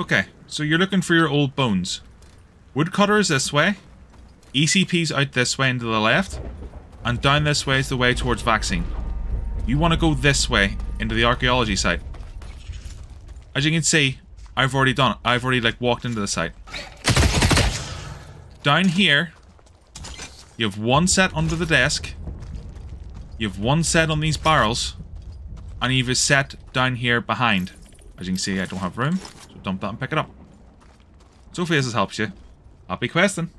Okay, so you're looking for your old bones. Woodcutter is this way. ECP's out this way and to the left. And down this way is the way towards vaccine. You want to go this way into the archaeology site. As you can see, I've already done it. I've already like walked into the site. Down here, you have one set under the desk. You have one set on these barrels. And you have a set down here behind. As you can see, I don't have room. So dump that and pick it up. So hopefully this helps you. Happy questing.